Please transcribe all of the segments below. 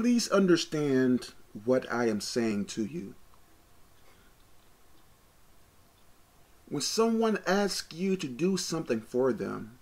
please understand what I am saying to you. When someone asks you to do something for them,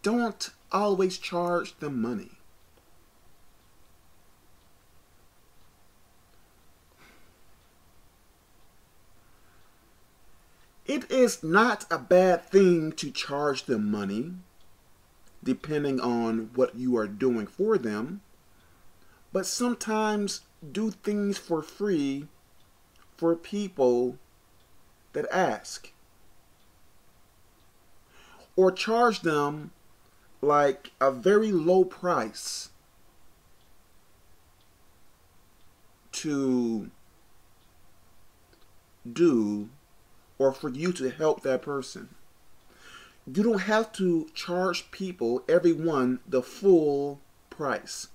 don't always charge them money. It is not a bad thing to charge them money, depending on what you are doing for them, but sometimes do things for free for people that ask. Or charge them like a very low price to do or for you to help that person. You don't have to charge people, everyone, the full price.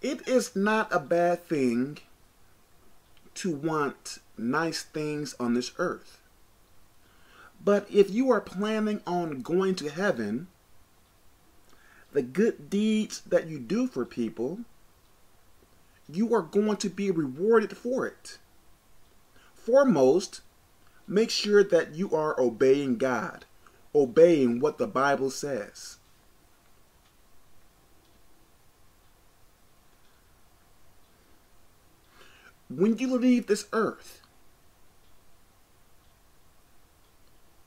It is not a bad thing to want nice things on this earth. But if you are planning on going to heaven, the good deeds that you do for people, you are going to be rewarded for it foremost, make sure that you are obeying God, obeying what the Bible says. When you leave this earth,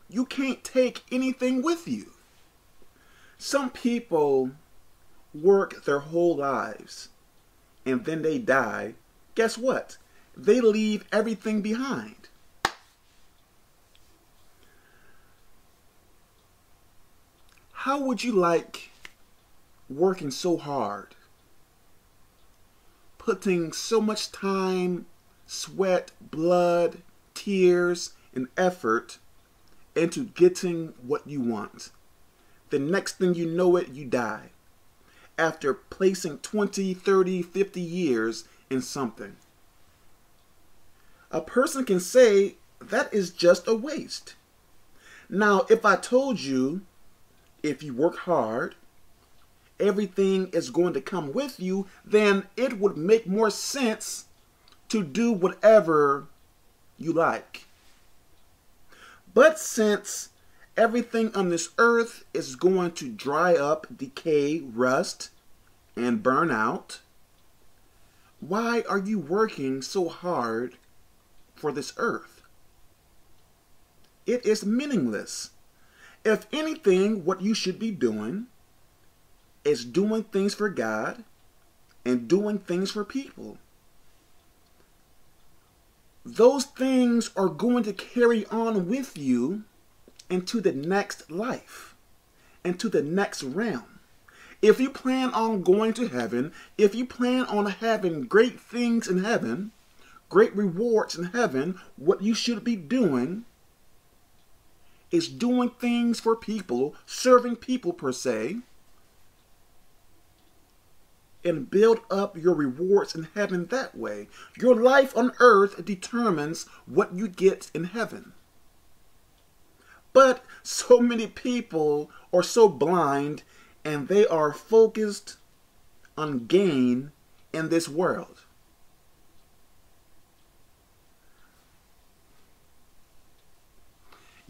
you can't take anything with you. Some people work their whole lives and then they die. Guess what? they leave everything behind. How would you like working so hard, putting so much time, sweat, blood, tears, and effort into getting what you want? The next thing you know it, you die after placing 20, 30, 50 years in something a person can say that is just a waste. Now, if I told you if you work hard, everything is going to come with you, then it would make more sense to do whatever you like. But since everything on this earth is going to dry up, decay, rust, and burn out, why are you working so hard for this earth. It is meaningless. If anything, what you should be doing is doing things for God and doing things for people. Those things are going to carry on with you into the next life, into the next realm. If you plan on going to heaven, if you plan on having great things in heaven, great rewards in heaven, what you should be doing is doing things for people, serving people per se, and build up your rewards in heaven that way. Your life on earth determines what you get in heaven. But so many people are so blind and they are focused on gain in this world.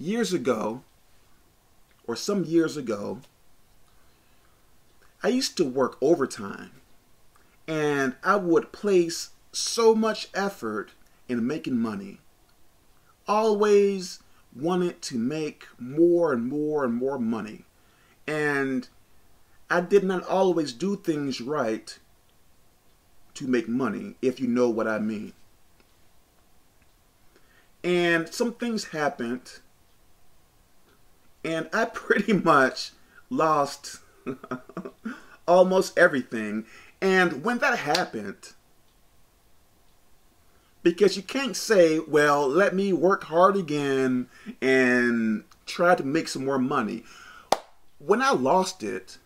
years ago, or some years ago, I used to work overtime and I would place so much effort in making money. Always wanted to make more and more and more money. And I did not always do things right to make money, if you know what I mean. And some things happened and I pretty much lost almost everything. And when that happened, because you can't say, well, let me work hard again and try to make some more money. When I lost it,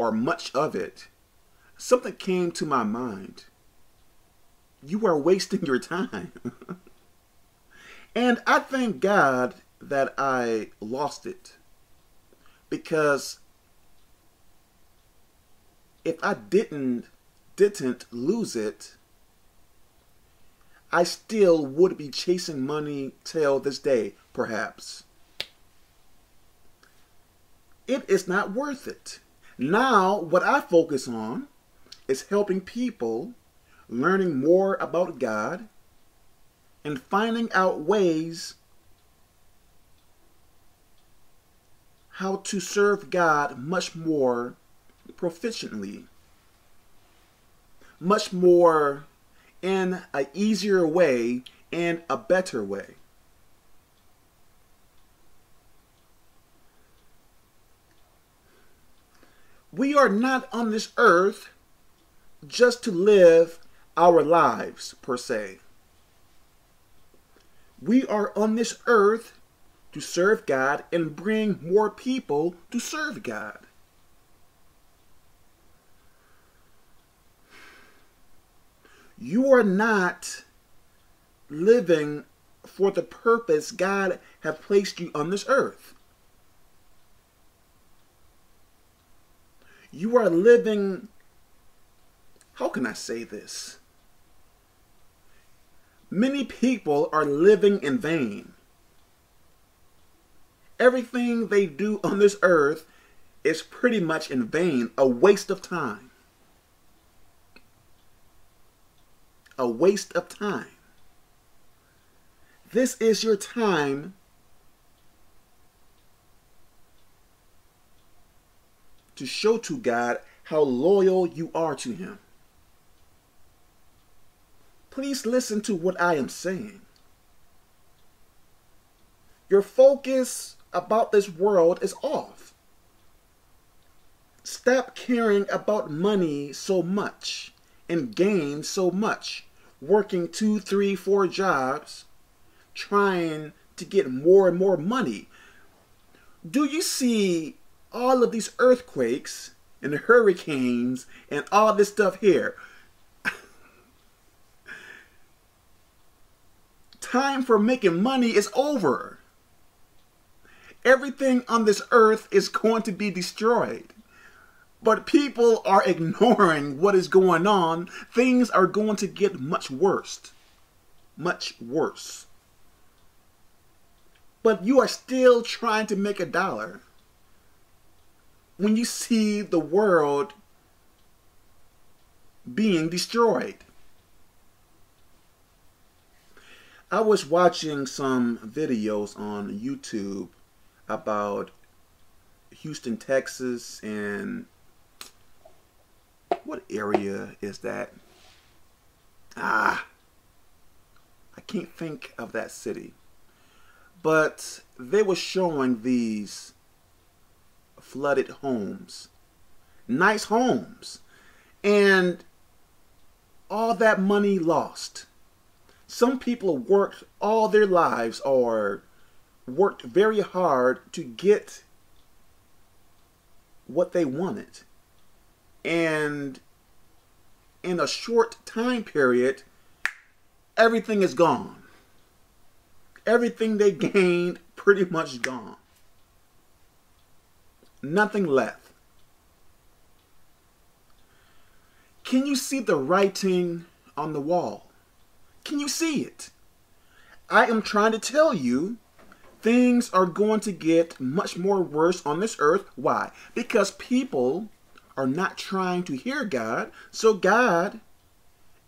or much of it, something came to my mind. You are wasting your time. and I thank God that I lost it because if I didn't didn't lose it, I still would be chasing money till this day, perhaps. It is not worth it. Now, what I focus on is helping people learning more about God and finding out ways how to serve God much more proficiently, much more in an easier way and a better way. We are not on this earth just to live our lives, per se. We are on this earth to serve God and bring more people to serve God. You are not living for the purpose God have placed you on this earth. You are living, how can I say this? Many people are living in vain. Everything they do on this earth is pretty much in vain, a waste of time. A waste of time. This is your time to show to God how loyal you are to Him. Please listen to what I am saying. Your focus about this world is off. Stop caring about money so much and gain so much working two, three, four jobs, trying to get more and more money. Do you see all of these earthquakes and the hurricanes and all this stuff here? Time for making money is over. Everything on this earth is going to be destroyed. But people are ignoring what is going on. Things are going to get much worse. Much worse. But you are still trying to make a dollar. When you see the world being destroyed. I was watching some videos on YouTube about Houston, Texas, and what area is that? Ah, I can't think of that city. But they were showing these flooded homes. Nice homes. And all that money lost. Some people worked all their lives or worked very hard to get what they wanted and in a short time period, everything is gone. Everything they gained pretty much gone. Nothing left. Can you see the writing on the wall? Can you see it? I am trying to tell you things are going to get much more worse on this earth. Why? Because people are not trying to hear God. So God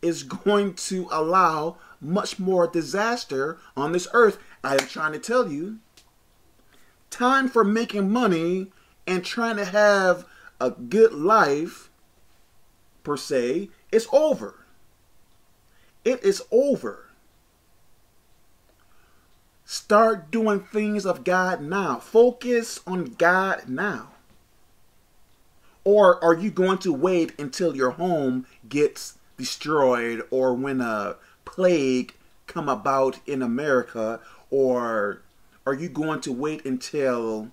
is going to allow much more disaster on this earth. I am trying to tell you. Time for making money and trying to have a good life, per se, is over. It is over. Start doing things of God now. Focus on God now. Or are you going to wait until your home gets destroyed or when a plague come about in America or are you going to wait until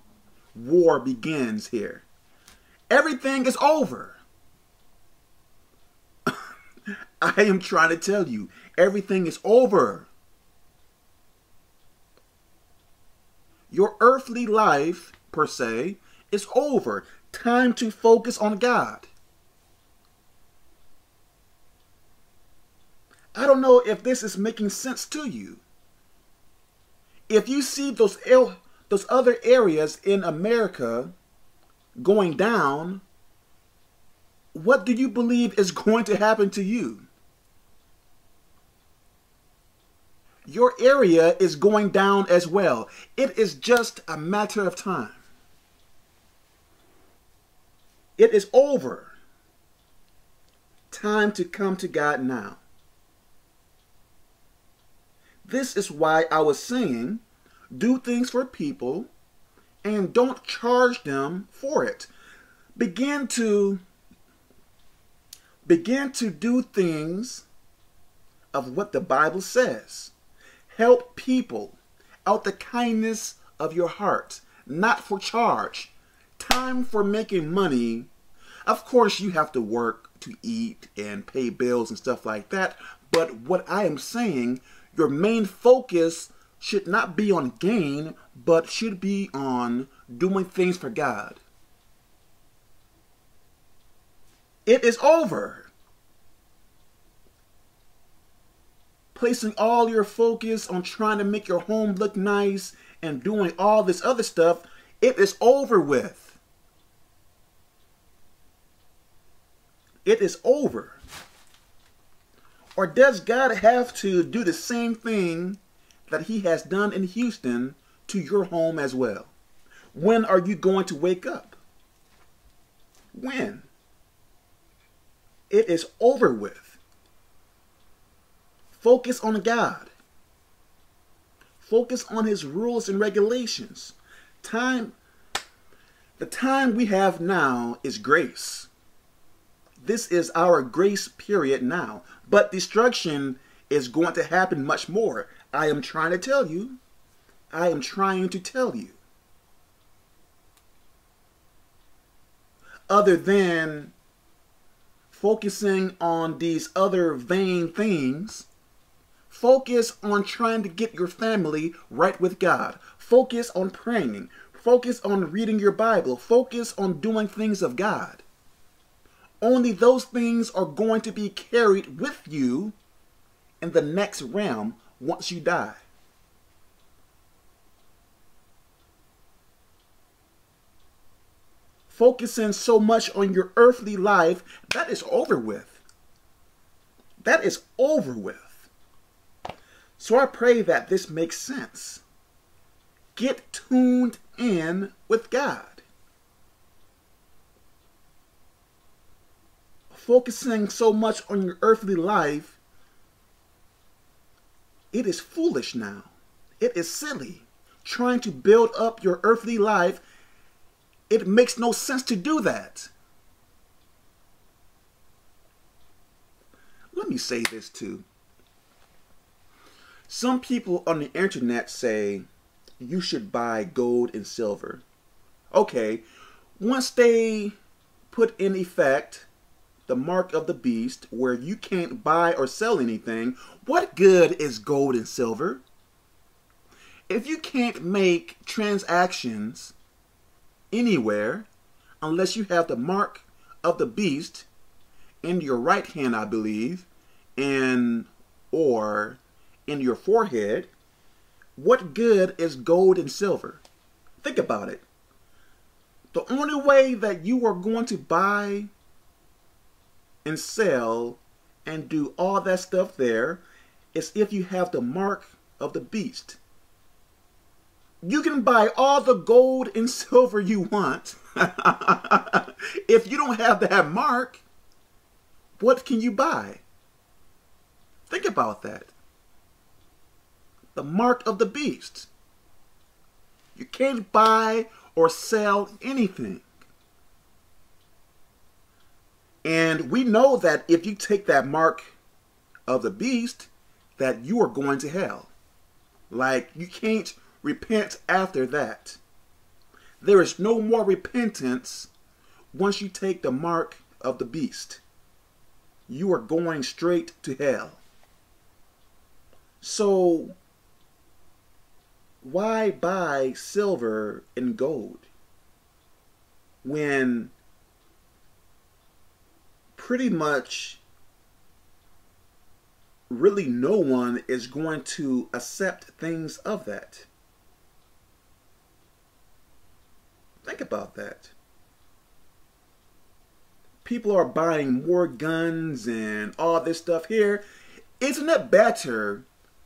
war begins here? Everything is over. I am trying to tell you, everything is over. Your earthly life, per se, is over time to focus on God. I don't know if this is making sense to you. If you see those those other areas in America going down, what do you believe is going to happen to you? Your area is going down as well. It is just a matter of time. It is over. Time to come to God now. This is why I was saying do things for people and don't charge them for it. Begin to begin to do things of what the Bible says. Help people out the kindness of your heart, not for charge. Time for making money. Of course, you have to work to eat and pay bills and stuff like that. But what I am saying, your main focus should not be on gain, but should be on doing things for God. It is over. Placing all your focus on trying to make your home look nice and doing all this other stuff, it is over with. It is over. Or does God have to do the same thing that he has done in Houston to your home as well? When are you going to wake up? When? It is over with. Focus on God. Focus on his rules and regulations. Time the time we have now is grace. This is our grace period now. But destruction is going to happen much more. I am trying to tell you. I am trying to tell you. Other than focusing on these other vain things, focus on trying to get your family right with God. Focus on praying. Focus on reading your Bible. Focus on doing things of God. Only those things are going to be carried with you in the next realm once you die. Focusing so much on your earthly life, that is over with. That is over with. So I pray that this makes sense. Get tuned in with God. Focusing so much on your earthly life it is foolish now. It is silly. Trying to build up your earthly life, it makes no sense to do that. Let me say this too. Some people on the internet say you should buy gold and silver. Okay, once they put in effect the mark of the beast, where you can't buy or sell anything, what good is gold and silver? If you can't make transactions anywhere unless you have the mark of the beast in your right hand, I believe, and or in your forehead, what good is gold and silver? Think about it. The only way that you are going to buy and sell and do all that stuff there is if you have the mark of the beast. You can buy all the gold and silver you want. if you don't have that mark, what can you buy? Think about that. The mark of the beast. You can't buy or sell anything. And we know that if you take that mark of the beast, that you are going to hell. Like, you can't repent after that. There is no more repentance once you take the mark of the beast. You are going straight to hell. So, why buy silver and gold when pretty much really no one is going to accept things of that. Think about that. People are buying more guns and all this stuff here. Isn't it better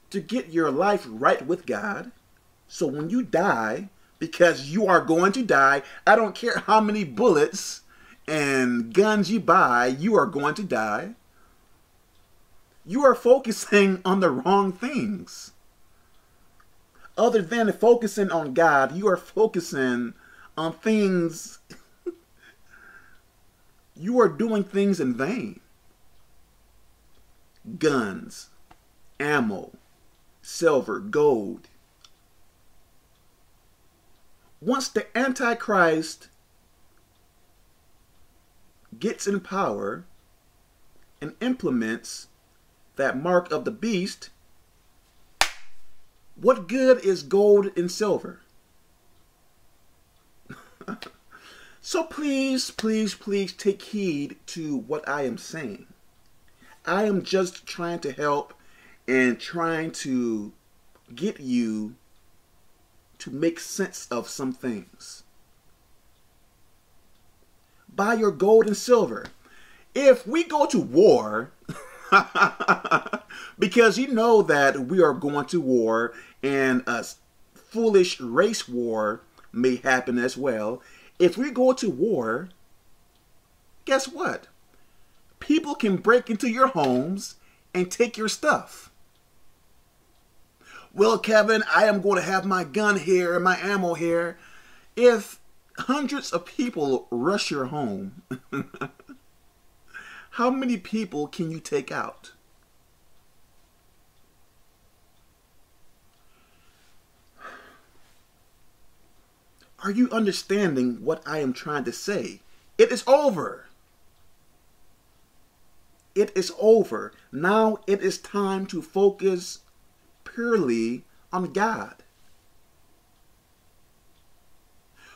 to get your life right with God? So when you die, because you are going to die, I don't care how many bullets and guns you buy, you are going to die. You are focusing on the wrong things. Other than focusing on God, you are focusing on things. you are doing things in vain. Guns, ammo, silver, gold. Once the Antichrist gets in power and implements that mark of the beast, what good is gold and silver? so please, please, please take heed to what I am saying. I am just trying to help and trying to get you to make sense of some things. Buy your gold and silver. If we go to war, because you know that we are going to war and a foolish race war may happen as well. If we go to war, guess what? People can break into your homes and take your stuff. Well, Kevin, I am going to have my gun here and my ammo here. If hundreds of people rush your home, how many people can you take out? Are you understanding what I am trying to say? It is over. It is over. Now it is time to focus purely on God.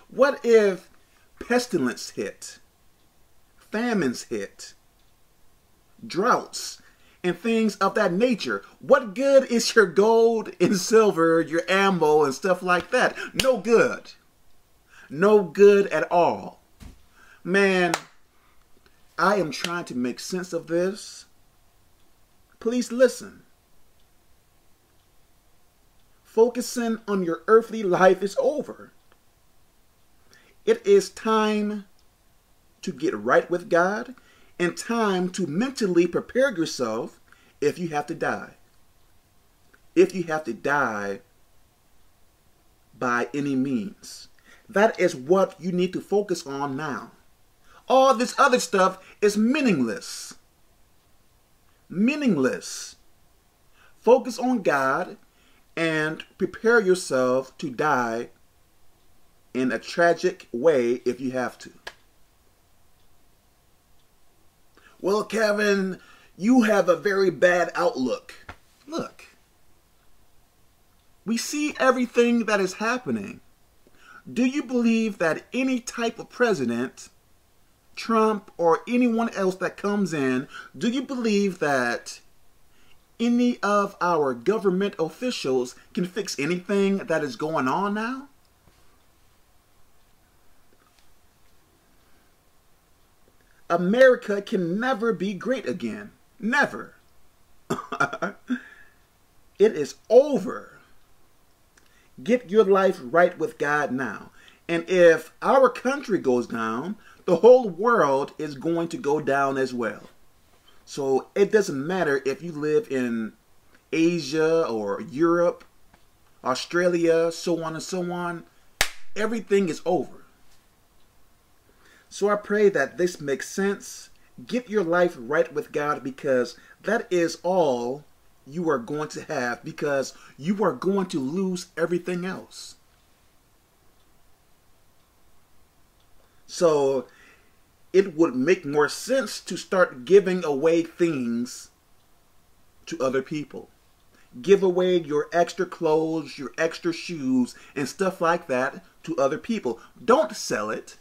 What if pestilence hit, famines hit, droughts, and things of that nature? What good is your gold and silver, your ammo, and stuff like that? No good no good at all. Man, I am trying to make sense of this. Please listen. Focusing on your earthly life is over. It is time to get right with God and time to mentally prepare yourself if you have to die. If you have to die by any means. That is what you need to focus on now. All this other stuff is meaningless. Meaningless. Focus on God and prepare yourself to die in a tragic way if you have to. Well, Kevin, you have a very bad outlook. Look, we see everything that is happening. Do you believe that any type of president, Trump or anyone else that comes in, do you believe that any of our government officials can fix anything that is going on now? America can never be great again. Never. it is over. Get your life right with God now. And if our country goes down, the whole world is going to go down as well. So it doesn't matter if you live in Asia or Europe, Australia, so on and so on. Everything is over. So I pray that this makes sense. Get your life right with God because that is all you are going to have because you are going to lose everything else. So it would make more sense to start giving away things to other people. Give away your extra clothes, your extra shoes, and stuff like that to other people. Don't sell it.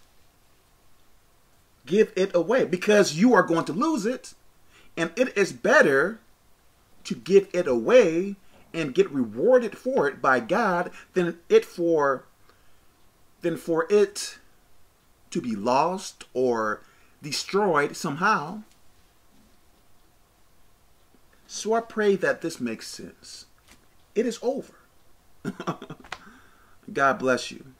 Give it away because you are going to lose it. And it is better to give it away and get rewarded for it by God than it for than for it to be lost or destroyed somehow. So I pray that this makes sense. It is over. God bless you.